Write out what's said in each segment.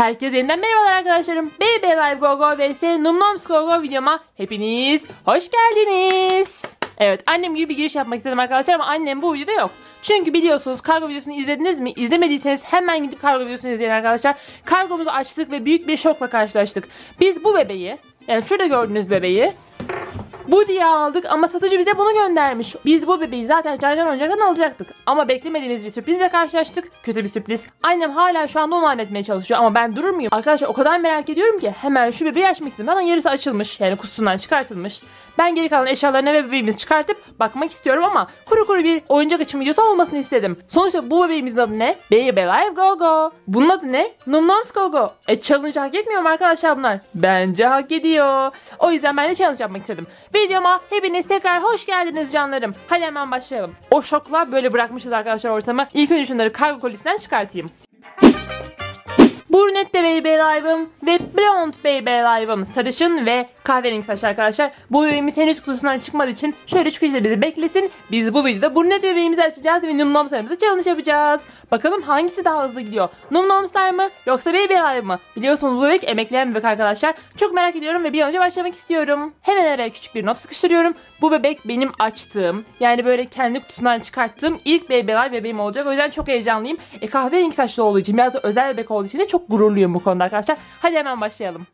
Herkese yeniden merhabalar arkadaşlarım. Baby Live Go Go vs Num Noms Go Go videoma hepiniz hoş geldiniz. Evet annem gibi bir giriş yapmak istedim arkadaşlar ama annem bu videoda yok. Çünkü biliyorsunuz kargo videosunu izlediniz mi? İzlemediyseniz hemen gidip kargo videosunu izleyin arkadaşlar. Kargomuzu açtık ve büyük bir şokla karşılaştık. Biz bu bebeği yani şurada gördüğünüz bebeği bu diye aldık ama satıcı bize bunu göndermiş. Biz bu bebeği zaten Can Oyuncak'tan alacaktık. Ama beklemediğimiz bir sürprizle karşılaştık. Kötü bir sürpriz. Annem hala şu anda onu halletmeye çalışıyor ama ben durur muyum? Arkadaşlar o kadar merak ediyorum ki hemen şu bebeği açmak istedim. Zaten yarısı açılmış yani kutusundan çıkartılmış. Ben geri kalan eşyalarını ve bebeğimizi çıkartıp bakmak istiyorum ama kuru kuru bir oyuncak açım videosu olmasını istedim. Sonuçta bu bebeğimizin adı ne? Baby Live Go Go. Bunun adı ne? Num Noms Go Go. E challenge hak etmiyor mu arkadaşlar bunlar? Bence hak ediyor. O yüzden ben de challenge yapmak istedim. Videoma hepiniz tekrar hoş geldiniz canlarım. Hadi hemen başlayalım. O şokla böyle bırakmışız arkadaşlar ortamı. İlk önce şunları kargo kolisinden çıkartayım. Brunette Baby Live'ım ve Blonde Baby Live'ım sarışın ve kahverengi saç arkadaşlar. Bu bebeğimiz henüz kutusundan çıkmadığı için şöyle çıkışta bizi beklesin. Biz bu videoda Brunette bebeğimizi açacağız ve Num Noms'larımızı challenge yapacağız. Bakalım hangisi daha hızlı gidiyor? Num Noms'lar mı yoksa Baby Live mı? Biliyorsunuz bu bebek emekleyen bebek arkadaşlar. Çok merak ediyorum ve bir an önce başlamak istiyorum. Hemen araya küçük bir not sıkıştırıyorum. Bu bebek benim açtığım yani böyle kendi kutusundan çıkarttığım ilk Baby Live bebeğim olacak. O yüzden çok heyecanlıyım. E kahverengi saçlı olduğu için biraz da özel bebek olduğu için de çok gururluyum bu konuda arkadaşlar. Hadi hemen başlayalım.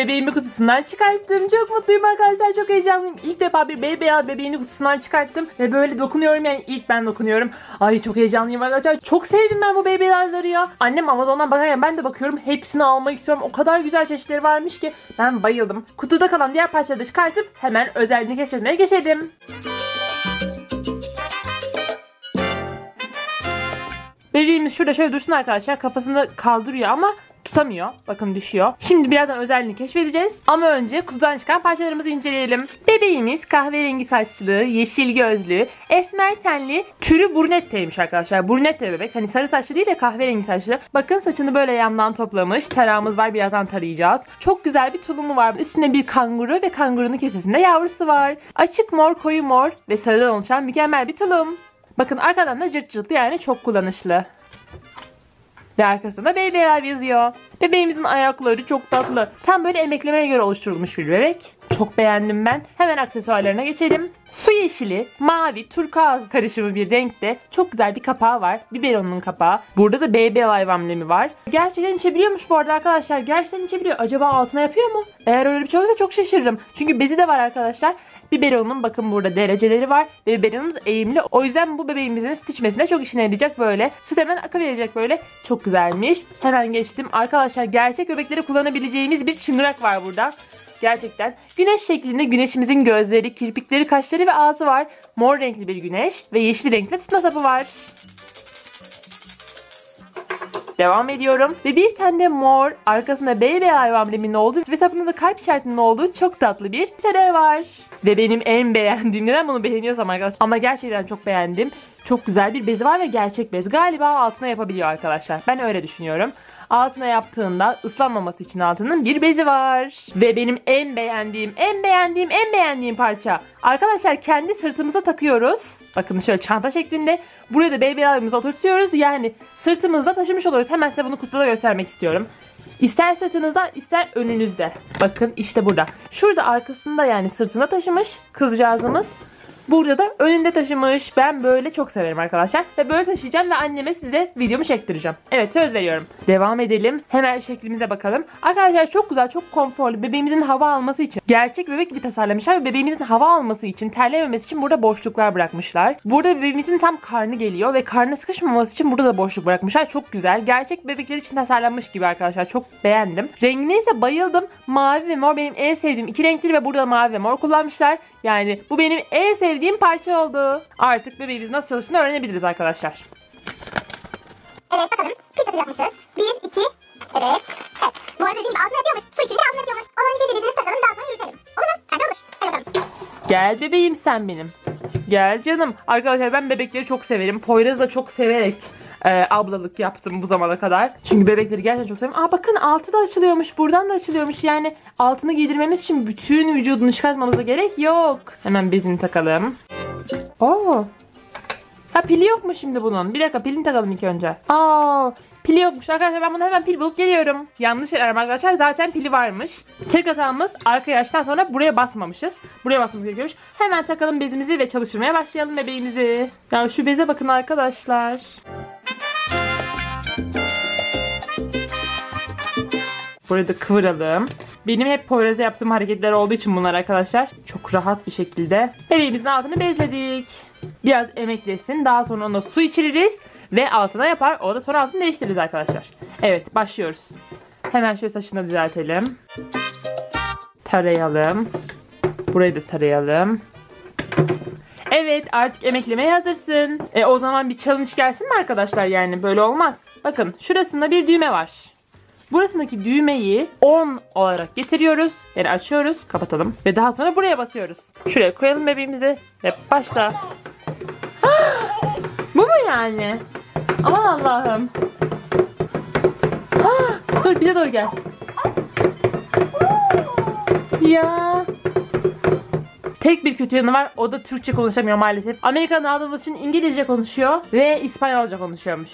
Bebeğimi kutusundan çıkarttım. Çok mutluyum arkadaşlar. Çok heyecanlıyım. İlk defa bir beyaz bebeğini kutusundan çıkarttım. Ve böyle dokunuyorum yani ilk ben dokunuyorum. Ay çok heyecanlıyım arkadaşlar. Çok sevdim ben bu beyazları ya. Annem Amazon'dan bakarken ben de bakıyorum. Hepsini almak istiyorum. O kadar güzel çeşitleri varmış ki. Ben bayıldım. Kutuda kalan diğer parçaları çıkartıp hemen özelliğini keşfetmeye geçelim. Bebeğimiz şurada şöyle dursun arkadaşlar. Kafasını kaldırıyor ama tutamıyor. Bakın düşüyor. Şimdi birazdan özelliğini keşfedeceğiz. Ama önce kutudan çıkan parçalarımızı inceleyelim. Bebeğimiz kahverengi saçlı, yeşil gözlü, esmer tenli, türü brunetteymiş arkadaşlar. Brunette bebek. Hani sarı saçlı değil de kahverengi saçlı. Bakın saçını böyle yandan toplamış. Tarağımız var. Birazdan tarayacağız. Çok güzel bir tulumu var. Üstünde bir kanguru ve kangurunun kesesinde yavrusu var. Açık mor, koyu mor ve sarıdan oluşan mükemmel bir tulum. Bakın arkadan da cırt cırtlı yani çok kullanışlı. Ve arkasında Alive yazıyor. Bebeğimizin ayakları çok tatlı. Tam böyle emeklemeye göre oluşturulmuş bir bebek. Çok beğendim ben. Hemen aksesuarlarına geçelim. Su yeşili, mavi, turkuaz karışımı bir renkte çok güzel bir kapağı var. Biberonun kapağı. Burada da Baby Alive amblemi var. Gerçekten içebiliyormuş bu arada arkadaşlar. Gerçekten içebiliyor. Acaba altına yapıyor mu? Eğer öyle bir şey olursa çok şaşırırım. Çünkü bezi de var arkadaşlar. Biberonun bakın burada dereceleri var. Ve biberonumuz eğimli. O yüzden bu bebeğimizin süt içmesine çok işine yarayacak böyle. Süt hemen akı verecek böyle. Çok güzelmiş. Hemen geçtim. Arkadaşlar gerçek bebekleri kullanabileceğimiz bir çıngırak var burada. Gerçekten. Güneş şeklinde güneşimizin gözleri, kirpikleri, kaşları ve ağzı var. Mor renkli bir güneş ve yeşil renkli tutma sapı var. Devam ediyorum. Ve bir tane de mor arkasında B ve hayvan ambleminin olduğu ve sapında da kalp işaretinin olduğu çok tatlı bir tarağı var. Ve benim en beğendiğim neden bunu beğeniyorsam arkadaşlar ama gerçekten çok beğendim. Çok güzel bir bezi var ve gerçek bez. Galiba altına yapabiliyor arkadaşlar. Ben öyle düşünüyorum. Altına yaptığında ıslanmaması için altının bir bezi var. Ve benim en beğendiğim, en beğendiğim, en beğendiğim parça. Arkadaşlar kendi sırtımıza takıyoruz. Bakın şöyle çanta şeklinde. Buraya da baby alayımızı oturtuyoruz. Yani sırtımızda taşımış oluyoruz. Hemen size bunu kutuda göstermek istiyorum. İster sırtınızda ister önünüzde. Bakın işte burada. Şurada arkasında yani sırtında taşımış kızcağızımız. Burada da önünde taşımış. Ben böyle çok severim arkadaşlar. Ve böyle taşıyacağım ve anneme size videomu çektireceğim. Evet söz veriyorum. Devam edelim. Hemen şeklimize bakalım. Arkadaşlar çok güzel, çok konforlu. Bebeğimizin hava alması için. Gerçek bebek gibi tasarlamışlar ve bebeğimizin hava alması için, terlememesi için burada boşluklar bırakmışlar. Burada bebeğimizin tam karnı geliyor ve karnı sıkışmaması için burada da boşluk bırakmışlar. Çok güzel. Gerçek bebekler için tasarlanmış gibi arkadaşlar. Çok beğendim. Rengine ise bayıldım. Mavi ve mor benim en sevdiğim iki renktir ve burada mavi ve mor kullanmışlar. Yani bu benim en sevdiğim parça oldu. Artık bebeğimiz nasıl çalıştığını öğrenebiliriz arkadaşlar. Evet bakalım. Pizza yapmışız. Bir, iki, evet. Evet. Bu arada dediğim gibi altına yapıyormuş. Su içinde altına yapıyormuş. O zaman bir bezimizi takalım daha sonra yürütelim. Olur mu? Bence olur. Hadi bakalım. Gel bebeğim sen benim. Gel canım. Arkadaşlar ben bebekleri çok severim. Poyraz da çok severek e, ablalık yaptım bu zamana kadar. Çünkü bebekleri gerçekten çok seviyorum. Aa bakın altı da açılıyormuş. Buradan da açılıyormuş. Yani altını giydirmemiz için bütün vücudunu çıkartmamıza gerek yok. Hemen bezini takalım. Oo. Ha pili yok mu şimdi bunun? Bir dakika pilini takalım ilk önce. Aa pili yokmuş. Arkadaşlar ben bunu hemen pil bulup geliyorum. Yanlış yer arkadaşlar. Zaten pili varmış. Tek hatamız arkaya açtıktan sonra buraya basmamışız. Buraya basmamız gerekiyormuş. Hemen takalım bezimizi ve çalıştırmaya başlayalım bebeğimizi. Ya şu beze bakın arkadaşlar. Burayı da kıvıralım. Benim hep Poyraz'a yaptığım hareketler olduğu için bunlar arkadaşlar. Çok rahat bir şekilde bebeğimizin altını bezledik. Biraz emeklesin. Daha sonra ona su içiririz. Ve altına yapar. O da sonra altını değiştiririz arkadaşlar. Evet başlıyoruz. Hemen şöyle saçını düzeltelim. Tarayalım. Burayı da tarayalım. Evet artık emeklemeye hazırsın. E o zaman bir challenge gelsin mi arkadaşlar yani böyle olmaz. Bakın şurasında bir düğme var. Burasındaki düğmeyi 10 olarak getiriyoruz. Yani açıyoruz. Kapatalım. Ve daha sonra buraya basıyoruz. Şuraya koyalım bebeğimizi. Ve başla. Bu mu yani? Aman Allah'ım. Ah, Dur bize doğru gel. Ya. Tek bir kötü yanı var. O da Türkçe konuşamıyor maalesef. Amerika'dan aldığımız için İngilizce konuşuyor ve İspanyolca konuşuyormuş.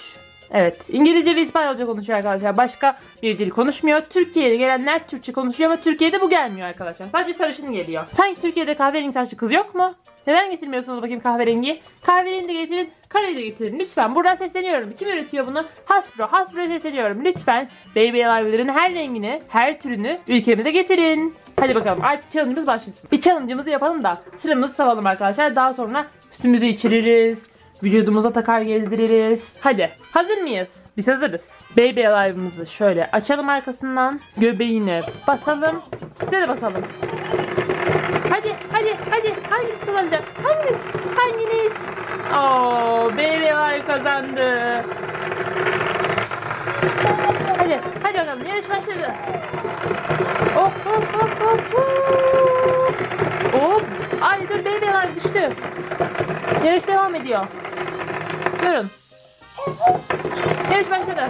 Evet. İngilizce ve İspanyolca konuşuyor arkadaşlar. Başka bir dil konuşmuyor. Türkiye'ye gelenler Türkçe konuşuyor ama Türkiye'de bu gelmiyor arkadaşlar. Sadece sarışın geliyor. Sanki Türkiye'de kahverengi saçlı kız yok mu? Neden getirmiyorsunuz bakayım kahverengi? Kahverengi de getirin, kareyi de getirin. Lütfen buradan sesleniyorum. Kim üretiyor bunu? Hasbro. Hasbro'ya sesleniyorum. Lütfen Baby Alive'ların her rengini, her türünü ülkemize getirin. Hadi bakalım artık challenge'ımız başlasın. Bir challenge'ımızı yapalım da sıramızı savalım arkadaşlar. Daha sonra üstümüzü içiririz. Vücudumuza takar gezdiririz. Hadi hazır mıyız? Biz hazırız. Baby Alive'ımızı şöyle açalım arkasından. Göbeğine basalım. Size de basalım. Hadi hadi hadi hangisi kazanacak? Hanginiz? Hanginiz? Oo, Baby Alive kazandı. Hadi hadi bakalım yarış başladı. Oh oh oh oh oh. Hop. Ay dur Baby Alive düştü. Yarış devam ediyor. Durun. Yarış başladı.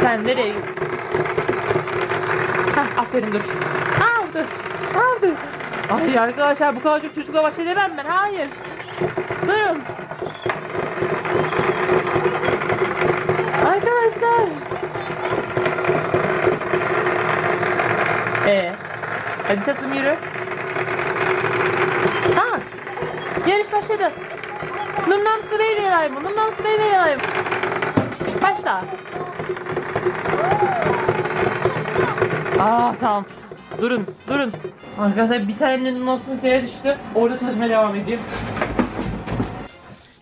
Sen nereye? Hah aferin dur. Aa dur. Aa dur. Ay arkadaşlar bu kadar çok çocukla baş edemem ben. Hayır. Durun. Arkadaşlar. Ee, hadi tatlım yürü. Ha, yarış başladı. Veriyorlar mı? Numdan su veriyorlar mı? Başla. Aa tamam. Durun, durun. Arkadaşlar bir tane notum yere düştü. Orada çalışmaya devam edeyim.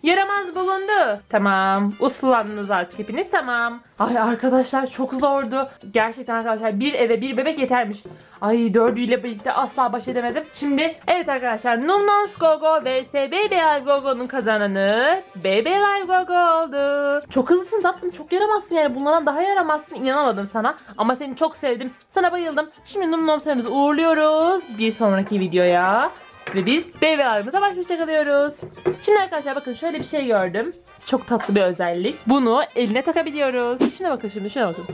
Yaramaz bulundu. Tamam. Uslandınız artık hepiniz tamam. Ay arkadaşlar çok zordu. Gerçekten arkadaşlar bir eve bir bebek yetermiş. Ay dördüyle birlikte asla baş edemedim. Şimdi evet arkadaşlar Numnons Gogo vs Baby Alive Gogo'nun kazananı Baby Alive Gogo oldu. Çok hızlısın tatlım çok yaramazsın yani bunlardan daha yaramazsın inanamadım sana. Ama seni çok sevdim. Sana bayıldım. Şimdi Numnomslarımızı uğurluyoruz. Bir sonraki videoya. Ve biz Baby Alive'ımıza baş başa kalıyoruz. Şimdi arkadaşlar bakın şöyle bir şey gördüm. Çok tatlı bir özellik. Bunu eline takabiliyoruz. Şuna bakın şimdi şuna bakın.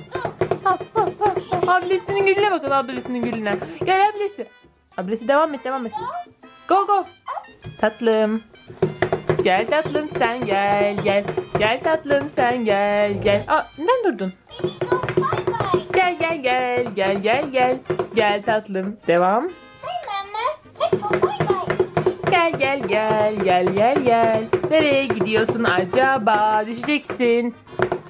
Ablasının gülüne bakın ablasının gülüne. Gel ablası. Ablası devam et devam et. Go go. Tatlım. Gel tatlım sen gel gel. Gel tatlım sen gel gel. Aa neden durdun? Gel gel gel gel gel gel. Gel tatlım. Devam. Gel gel gel gel gel gel. Nereye gidiyorsun acaba? Düşeceksin.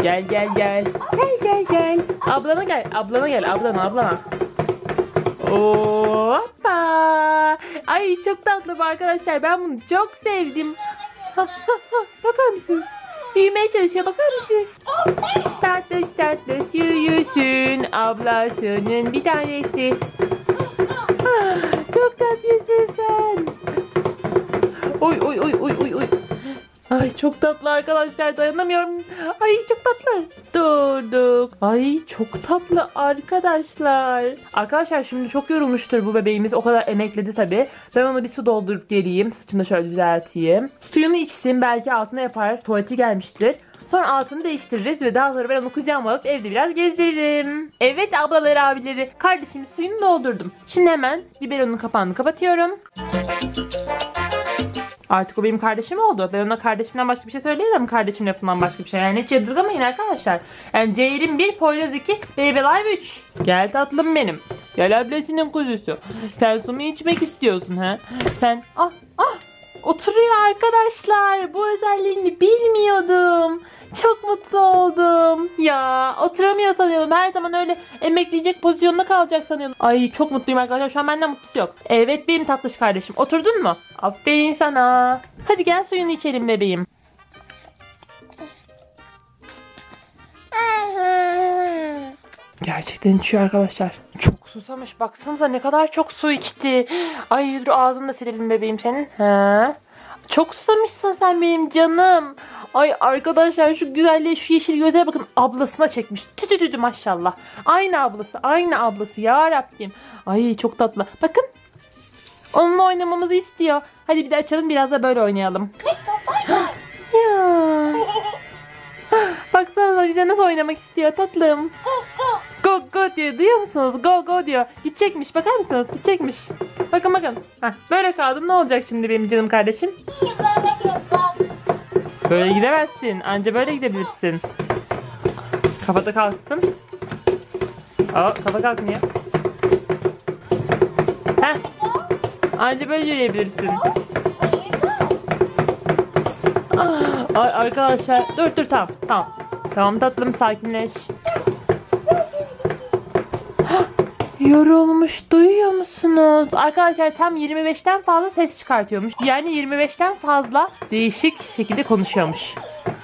Gel gel gel. Gel gel gel. Ablana gel. Ablana gel. Ablana ablana. Hoppa. Ay çok tatlı bu arkadaşlar. Ben bunu çok sevdim. Bakar mısınız? Büyümeye çalışıyor. Bakar mısınız? Tatlış tatlış yürüsün ablasının bir tanesi. Ah, Çok tatlısın sen. Oy oy oy oy oy oy. Ay çok tatlı arkadaşlar dayanamıyorum. Ay çok tatlı. Durduk. Ay çok tatlı arkadaşlar. Arkadaşlar şimdi çok yorulmuştur bu bebeğimiz. O kadar emekledi tabi. Ben ona bir su doldurup geleyim. Saçını da şöyle düzelteyim. Suyunu içsin. Belki altına yapar. Tuvaleti gelmiştir. Sonra altını değiştiririz ve daha sonra ben onu kucağıma alıp evde biraz gezdiririm. Evet ablaları abileri kardeşim suyunu doldurdum. Şimdi hemen biberonun kapağını kapatıyorum. Artık o benim kardeşim oldu. Ben ona kardeşimden başka bir şey söyleyemem. Kardeşim lafından başka bir şey. Yani hiç yadırgamayın arkadaşlar. Yani Ceylin 1, Poyraz 2, Baby Live 3. Gel tatlım benim. Gel ablasının kuzusu. Sen su mu içmek istiyorsun ha? Sen ah ah oturuyor arkadaşlar. Bu özelliğini bilmiyordum. Ya oturamıyor sanıyordum. Her zaman öyle emekleyecek pozisyonda kalacak sanıyordum. Ay çok mutluyum arkadaşlar. Şu an benden mutlusu yok. Evet benim tatlış kardeşim. Oturdun mu? Aferin sana. Hadi gel suyunu içelim bebeğim. Gerçekten içiyor arkadaşlar. Çok susamış. Baksanıza ne kadar çok su içti. Ay dur ağzını da silelim bebeğim senin. Ha? Çok susamışsın sen benim canım. Ay arkadaşlar şu güzelliğe şu yeşil göze bakın. Ablasına çekmiş. Tütü tütü maşallah. Aynı ablası. Aynı ablası. Ya Rabbim. Ay çok tatlı. Bakın. Onunla oynamamızı istiyor. Hadi bir de açalım biraz da böyle oynayalım. ya. Baksana bize nasıl oynamak istiyor tatlım. Go go diyor duyuyor musunuz? Go go diyor. Gidecekmiş bakar mısınız? Gidecekmiş. Bakın bakın. Heh, böyle kaldım ne olacak şimdi benim canım kardeşim? Böyle gidemezsin. Anca böyle gidebilirsin. Kafada kalksın. Aa kafa kalkmıyor. Heh. Anca böyle yürüyebilirsin. Ah, Ay arkadaşlar dur dur tamam tamam. Tamam tatlım sakinleş. Yorulmuş duyuyor musunuz? Arkadaşlar tam 25'ten fazla ses çıkartıyormuş. Yani 25'ten fazla değişik şekilde konuşuyormuş.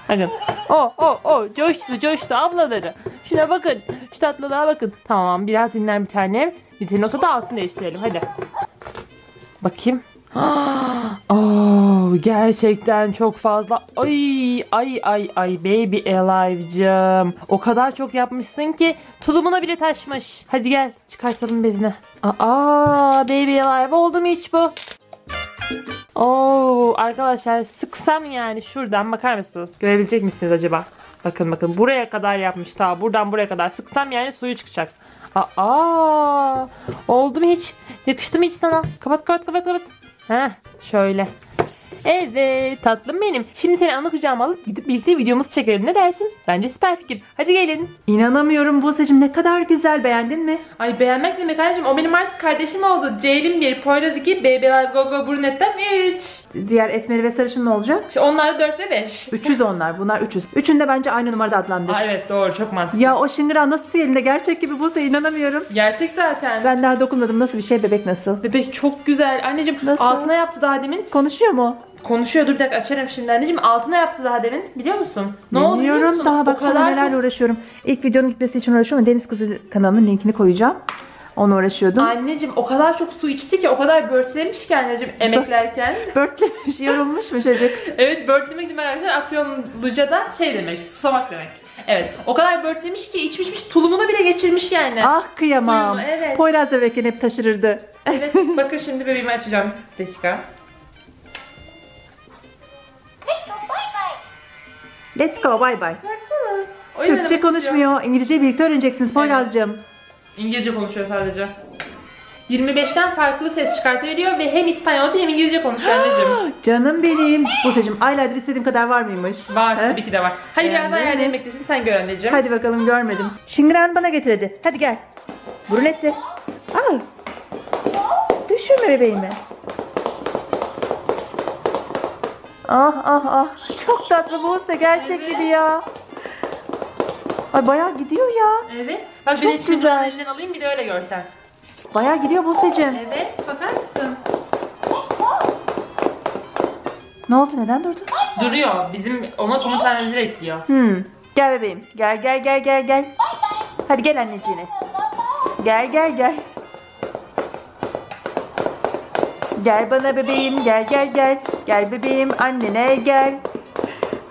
Bakın. O o o coştu coştu ablaları. Şuna bakın. Şu tatlılığa bakın. Tamam biraz dinlen bir tane. Bir tane olsa da altını değiştirelim hadi. Bakayım. Gerçekten çok fazla. Ay ay ay ay baby alive'cım. O kadar çok yapmışsın ki tulumuna bile taşmış. Hadi gel çıkartalım bezini. Aa baby alive oldu mu hiç bu? Oo arkadaşlar sıksam yani şuradan bakar mısınız? Görebilecek misiniz acaba? Bakın bakın buraya kadar yapmış ta buradan buraya kadar sıksam yani suyu çıkacak. Aa oldu mu hiç? Yakıştı mı hiç sana? Kapat kapat kapat kapat. Heh şöyle. Evet tatlım benim. Şimdi seni ana kucağıma alıp gidip birlikte videomuzu çekelim. Ne dersin? Bence süper fikir. Hadi gelin. İnanamıyorum Buse'cim ne kadar güzel beğendin mi? Ay beğenmek ne demek anneciğim? O benim artık kardeşim oldu. Ceylin 1, Poyraz 2, Babyler Gogo Brunet'ten 3. Diğer esmeri ve sarışın ne olacak? İşte onlar 4 ve 5. 300 onlar bunlar 300. Üçünü de bence aynı numarada adlandır. Aa evet doğru çok mantıklı. Ya o şıngıra nasıl elinde gerçek gibi Buse inanamıyorum. Gerçek zaten. Ben daha dokunmadım nasıl bir şey bebek nasıl? Bebek çok güzel. Anneciğim Nasıl? altına yaptı daha demin. Konuşuyor mu? Konuşuyor dur bir dakika açarım şimdi anneciğim. Altına yaptı daha demin. Biliyor musun? Ne oldu biliyor Bilmiyorum musun? daha O bak kadar nelerle çok- uğraşıyorum. İlk videonun gitmesi için uğraşıyorum. Deniz Kızı kanalının linkini koyacağım. Onu uğraşıyordum. Anneciğim o kadar çok su içti ki o kadar börtlemiş ki anneciğim emeklerken. Börtlemiş, yorulmuş mu çocuk? evet börtlemek demek arkadaşlar Afyonluca'da şey demek susamak demek. Evet o kadar börtlemiş ki içmişmiş tulumunu bile geçirmiş yani. ah kıyamam. Suyunu, evet. Poyraz bebekken hep taşırırdı. Evet bakın şimdi bebeğimi açacağım. Bir dakika. Let's go bye bye. Baksana. Oyun Türkçe oynamak konuşmuyor. İngilizceyi birlikte öğreneceksiniz Poyraz'cığım. İngilizce konuşuyor sadece. 25'ten farklı ses çıkartabiliyor ve hem İspanyolca hem İngilizce konuşuyor anneciğim. Canım benim. Buse'cim aylardır istediğim kadar var mıymış? Var He? tabii ki de var. Hadi biraz daha Beğendin yerlerini mi? beklesin sen gör anneciğim. Hadi bakalım görmedim. Şıngıran bana getir hadi. Hadi gel. Brunette. Al. Düşürme bebeğimi. Ah ah ah. Çok tatlı Buse gerçek Evet. gibi ya. Ay bayağı gidiyor ya. Evet. Bak Çok bir de şimdi güzel. elinden alayım bir de öyle görsen. Bayağı gidiyor Buse'cim. Evet bakar mısın? Ne oldu neden durdun? Duruyor. Bizim ona komut vermemizi bekliyor. Hmm. Gel bebeğim. Gel gel gel gel gel. Hadi gel anneciğine. Gel gel gel. Gel bana bebeğim gel gel gel. Gel bebeğim annene gel.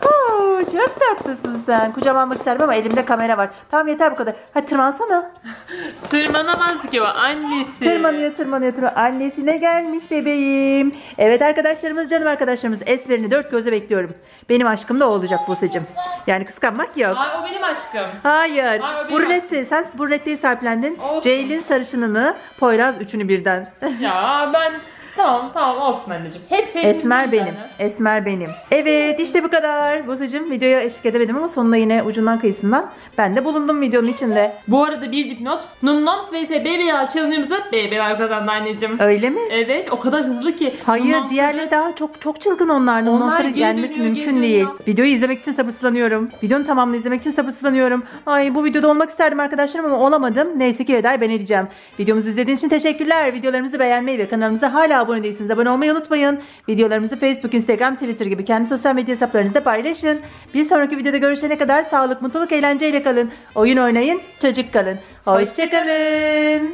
Oo, çok tatlısın sen. Kucağıma almak isterdim ama elimde kamera var. Tamam yeter bu kadar. Hadi tırmansana. Tırmanamaz ki o annesi. Tırmanıyor tırmanıyor tırmanıyor. Annesine gelmiş bebeğim. Evet arkadaşlarımız canım arkadaşlarımız. Esmer'ini dört gözle bekliyorum. Benim aşkım da o olacak Buse'cim. Yani kıskanmak yok. Ay o benim aşkım. Hayır. Ay, o benim Brunetti. Sen Brunetti'yi sahiplendiğin Olsun. Ceylin sarışınını, Poyraz üçünü birden. Ya ben tamam tamam olsun anneciğim. Hep sevdiğim Esmer bir benim. Esmer benim. Evet işte bu kadar. Buse'cim videoya eşlik edemedim ama sonunda yine ucundan kıyısından ben de bulundum videonun içinde. Bu arada bir dipnot. Nunnoms vs BBL challenge'ımızda BBL kazandı anneciğim. Öyle mi? Evet o kadar hızlı ki. Hayır diğerleri daha çok çok çılgın onlar. Geri gelmesi dönüyor, mümkün değil. dönüyor. Videoyu izlemek için sabırsızlanıyorum. Videonun tamamını izlemek için sabırsızlanıyorum. Ay bu videoda olmak isterdim arkadaşlarım ama olamadım. Neyse ki Veda'yı ben edeceğim. Videomuzu izlediğiniz için teşekkürler. Videolarımızı beğenmeyi ve kanalımıza hala abone değilseniz abone olmayı unutmayın. Videolarımızı Facebook, Instagram, Twitter gibi kendi sosyal medya hesaplarınızda paylaşın. Bir sonraki videoda görüşene kadar sağlık, mutluluk, eğlenceyle kalın. Oyun oynayın, çocuk kalın. Hoşçakalın.